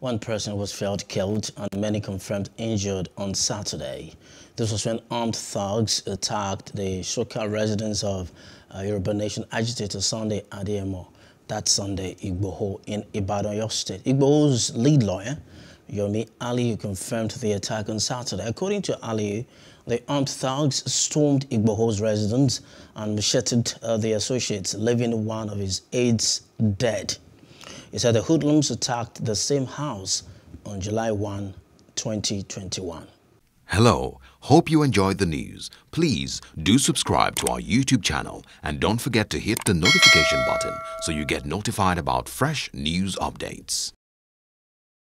One person was found killed and many confirmed injured on Saturday. This was when armed thugs attacked the Soka residence of uh, Nation agitator Sunday Adeyemo that Sunday Igboho in Ibadan, State. Igboho's lead lawyer, Yomi Aliyu, confirmed the attack on Saturday. According to Aliyu, the armed thugs stormed Igboho's residence and macheted uh, the associates, leaving one of his aides dead. He said the hoodlums attacked the same house on July 1, 2021. Hello, hope you enjoyed the news. Please do subscribe to our YouTube channel and don't forget to hit the notification button so you get notified about fresh news updates.